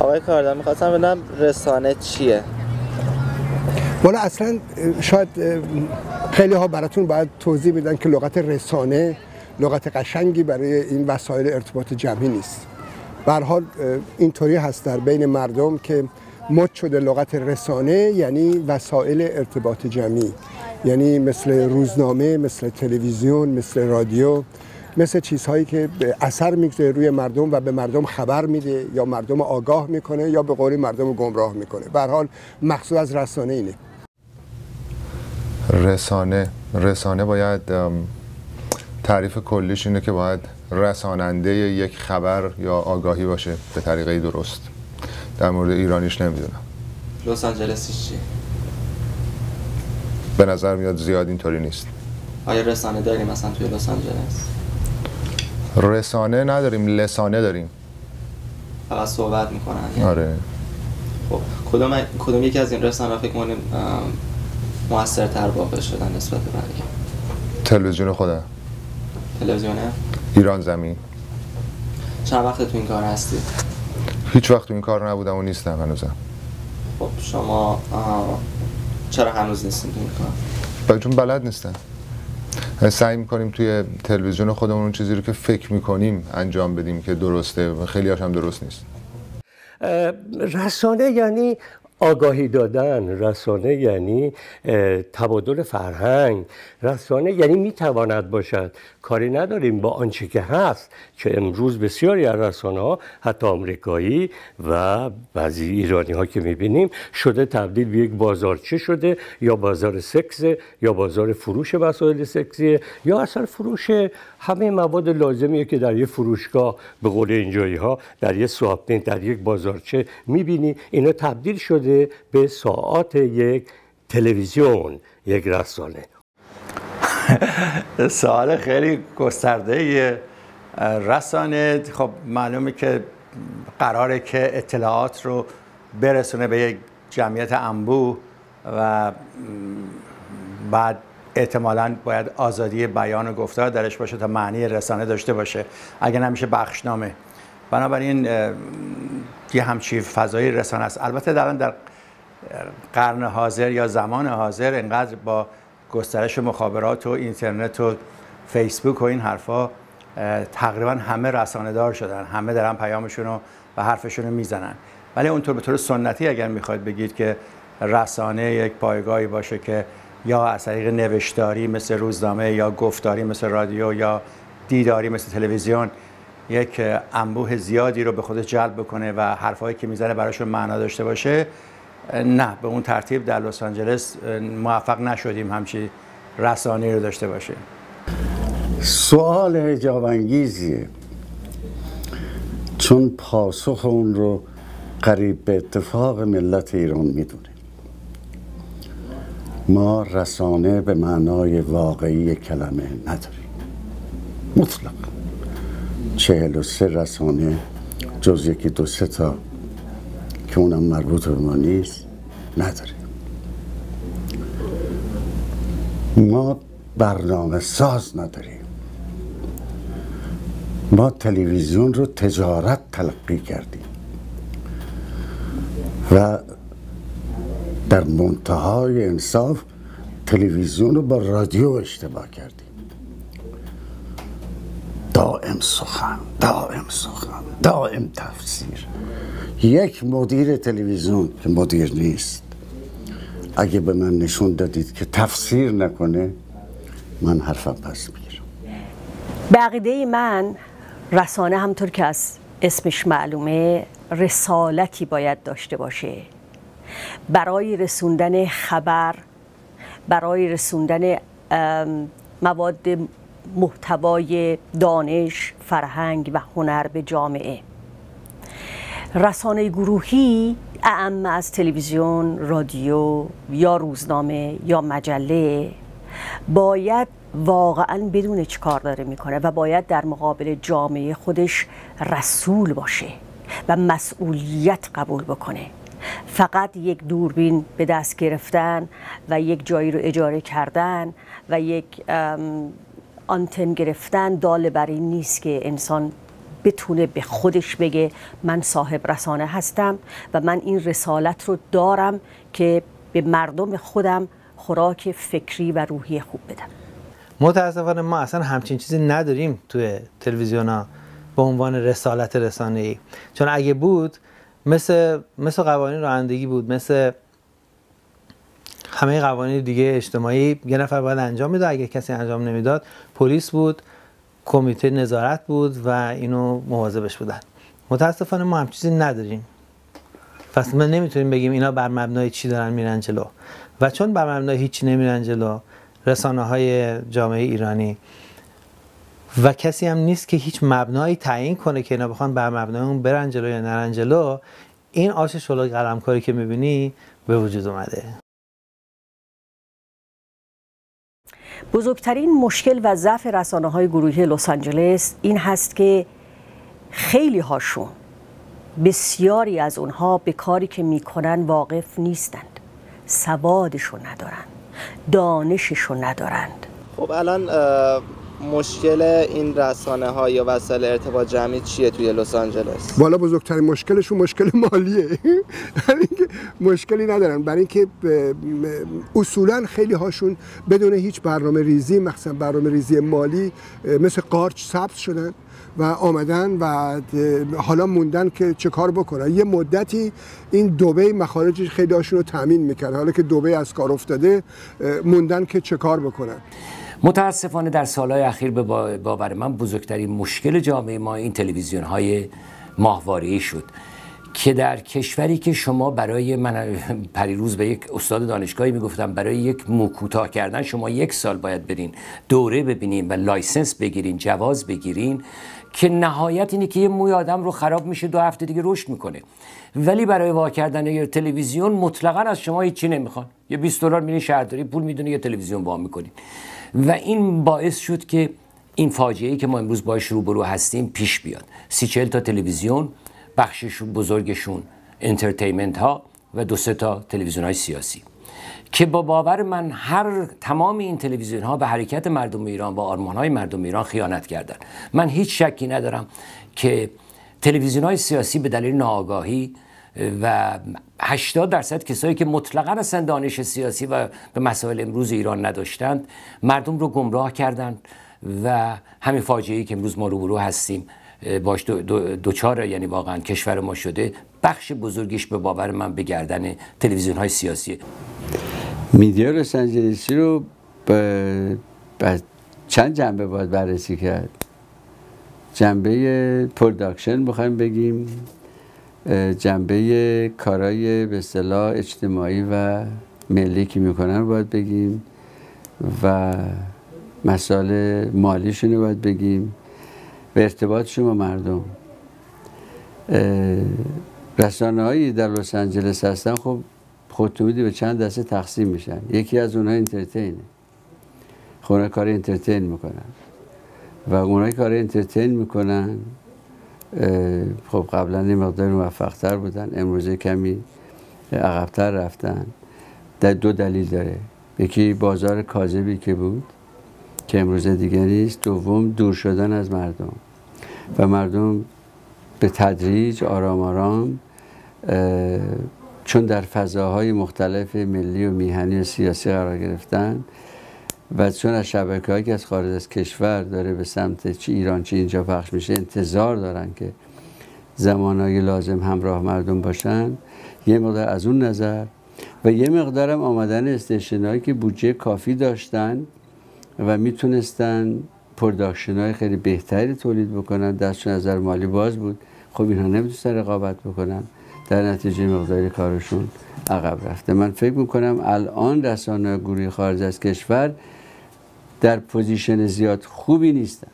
آقای کاردان می‌خواستم بدونم رسانه چیه؟ والا اصلا شاید خیلی ها براتون باید توضیح بدن که لغت رسانه لغت قشنگی برای این وسایل ارتباط جمعی نیست. به حال اینطوری هست در بین مردم که مد شده لغت رسانه یعنی وسایل ارتباط جمعی. یعنی مثل روزنامه مثل تلویزیون مثل رادیو. مثل چیزهایی که اثر می‌گذاره روی مردم و به مردم خبر میده یا مردم آگاه می‌کنه یا به قولی مردم گمراه می‌کنه. به حال مقصود از رسانه اینه. رسانه رسانه باید تعریف کلیش اینه که باید رساننده یک خبر یا آگاهی باشه به طریقه درست. در مورد ایرانیش نمی‌دونم. لس آنجلسیش چی؟ به نظر میاد زیاد اینطوری نیست. آیا رسانه داریم مثلا توی لس آنجلس؟ رسانه نداریم لسانه داریم. فقط صحبت می‌کنن. آره. خب کدوم کدوم یکی از این رسانه فکر کنیم موثرتر واقع شدن نسبت به بقیه تلویزیون خودم. تلویزیونه ایران زمین. چند وقت تو این کار هستی؟ هیچ وقت تو این کار نبودم و نیستم هنوزم. خب شما چرا هنوز نیستین تو این کار؟ چون بلد نیستم. سعی می‌کنیم توی تلویزیون خودمون اون چیزی رو که فکر می‌کنیم انجام بدیم که درسته. خیلی هم درست نیست. رسانه یعنی آگاهی دادن رسانه یعنی تبادل فرهنگ. رسانه یعنی می‌تواند باشد. کاری نداریم با آنچه که هست که امروز بسیاری از رسانه ها حتی آمریکایی و بعضی ایرانی ها که می‌بینیم شده تبدیل به یک بازارچه شده یا بازار سکس یا بازار فروش وسایل سکسیه یا اصلا فروش همه مواد لازمیه که در یک فروشگاه به قول اینجایی ها در یک سواپتین در یک بازارچه می‌بینی. اینا تبدیل شده. به ساعات یک تلویزیون یک رسانه. سوال خیلی گسترده رسانه. خب معلومه که قراره که اطلاعات رو برسونه به یک جمعیت انبوه و بعد احتمالا باید آزادی بیان و گفتار درش باشه تا معنی رسانه داشته باشه. اگر نمیشه بخشنامه. بنابراین یه همچی فضای رسانه است. البته در در قرن حاضر یا زمان حاضر انقدر با گسترش مخابرات و اینترنت و فیسبوک و این حرفا تقریبا همه رسانه دار شدن. همه دارن پیامشون رو و حرفشون رو می‌زنن. ولی اونطور به طور سنتی اگر می‌خواید بگید که رسانه یک پایگاهی باشه که یا از طریق نوشتاری مثل روزنامه یا گفتاری مثل رادیو یا دیداری مثل تلویزیون یک انبوه زیادی رو به خودش جلب بکنه و حرفایی که می‌زنه براشون معنا داشته باشه نه به اون ترتیب در لس آنجلس موفق نشدیم همچی رسانه رو داشته باشه. سوال هجاب چون پاسخ اون رو قریب به اتفاق ملت ایران می‌دونه. ما رسانه به معنای واقعی کلمه نداریم. مطلق. چهل و سه رسانه جز یکی دو سه تا که اونم مربوط به ما نیست نداریم ما برنامه ساز نداریم. ما تلویزیون رو تجارت تلقی کردیم. و در منتهای انصاف تلویزیون رو با رادیو اشتباه کردیم. دائم سخن دائم سخن دائم تفسیر. یک مدیر تلویزیون که مدیر نیست. اگه به من نشون دادید که تفسیر نکنه من حرفم پس می‌گیرم. بقیده من رسانه همطور که از اسمش معلومه رسالتی باید داشته باشه. برای رسوندن خبر برای رسوندن مواد محتوای دانش، فرهنگ و هنر به جامعه. رسانه گروهی اعم از تلویزیون، رادیو یا روزنامه یا مجله باید واقعا بدون چی کار داره می‌کنه و باید در مقابل جامعه خودش رسول باشه و مسئولیت قبول بکنه. فقط یک دوربین به دست گرفتن و یک جایی رو اجاره کردن و یک آنتن گرفتن دال بر این نیست که انسان بتونه به خودش بگه من صاحب رسانه هستم و من این رسالت رو دارم که به مردم خودم خوراک فکری و روحی خوب بدم. متاسفانه ما اصلا همچین چیزی نداریم توی تلویزیون ها به عنوان رسالت رسانه ای چون اگه بود مثل مثل قوانین رانندگی بود مثل همه قوانین دیگه اجتماعی یه نفر باید انجام می‌داد. اگه کسی انجام نمی‌داد پلیس بود کمیته نظارت بود و اینو مواظبش بودن. متاسفانه ما هم چیزی نداریم. پس ما نمی‌تونیم بگیم اینا بر مبنای چی دارن میرن جلو. و چون بر مبنای هیچی نمیرن جلو رسانه های جامعه ایرانی و کسی هم نیست که هیچ مبنایی تعیین کنه که اینا بخوان بر مبنای اون برن جلو یا نرن جلو این آش شلو قلمکاری که می‌بینی به وجود اومده. بزرگترین مشکل و ضعف رسانه های گروهی لس آنجلس این هست که خیلی هاشون بسیاری از اونها به کاری که می‌کنن واقف نیستند. سوادشو ندارند دانششو ندارند. خب الان مشکل این رسانه ها یا وسایل ارتباط جمعی چیه توی لس آنجلس؟ والا بزرگترین مشکلشون مشکل مالیه. یعنی مشکلی ندارن. برای اینکه اصولا خیلی هاشون بدون هیچ برنامه ریزی مخصوصا برنامه ریزی مالی مثل قارچ ثبت شدن و آمدن و حالا موندن که چه کار بکنن. یه مدتی این دوبه مخارج خیلی هاشون رو تامین می‌کنن حالا که دوبه از کار افتاده موندن که چه کار بکنن. متاسفانه در سالهای اخیر به باور من بزرگترین مشکل جامعه ما این تلویزیون های ماهواره شد که در کشوری که شما برای من پریروز به یک استاد دانشگاهی می‌گفتم برای یک مو کوتاه کردن شما یک سال باید برین دوره ببینین و license بگیرین جواز بگیرین که نهایت اینه که یه موی آدم رو خراب میشه دو هفته دیگه رشد می‌کنه. ولی برای وا کردن یه تلویزیون مطلقا از شما هیچی نمی‌خوان. یه 20 دلار میرین شهرداری پول می‌دین یه تلویزیون وا می‌کنین. و این باعث شد که این فاجعه ای که ما امروز باش روبرو هستیم پیش بیاد. سی چل تا تلویزیون بخششون بزرگشون entertainment ها و دو سه تا تلویزیون های سیاسی. که به باور من هر تمام این تلویزیون ها به حرکت مردم ایران و آرمان های مردم ایران خیانت کردن. من هیچ شکی ندارم که تلویزیون های سیاسی به دلیل ناآگاهی و 80 درصد کسایی که مطلقا اصلا دانش سیاسی و به مسائل امروز ایران نداشتند مردم رو گمراه کردند و همین فاجعه که امروز ما روبرو هستیم باش دچار یعنی واقعا کشور ما شده بخش بزرگیش به باور من به گردن تلویزیون های سیاسی. media ی L.A. رو به چند جنبه باید بررسی کرد؟ جنبه production بخوایم بگیم. جنبه کارای به اصطلاح اجتماعی و ملی که می‌کنن باید بگیم و مسائل مالیشون رو باید بگیم و ارتباطشون با مردم. رسانه هایی در لس آنجلس هستن خب خودتون میدی به چند دسته تقسیم میشن. یکی از اونها انترتینه خونه کار انترتین می‌کنن. و اونایی کار انترتین می‌کنن خب قبلا این مقدار موفقتر بودن. امروزه کمی عقبتر رفتن. در دو دلیل داره. یکی بازار کاذبی که بود که امروزه دیگه نیست. دوم دور شدن از مردم. و مردم به تدریج آرام آرام چون در فضاهای مختلف ملی و میهنی و سیاسی قرار گرفتن و چون از شبکه که از خارج از کشور داره به سمت چی ایران چی اینجا پخش میشه انتظار دارن که زمانهای لازم همراه مردم باشن. یه مقدار از اون نظر. و یه مقدارم آمدن station هایی که بودجه کافی داشتن و می‌تونستن production های خیلی بهتری تولید بکنن. دستشون نظر مالی باز بود. خب اینها نمی‌تونستن رقابت بکنن. در نتیجه مقداری کارشون عقب رفته. من فکر می‌کنم الان رسانه گروهی خارج از کشور در position زیاد خوبی نیستن.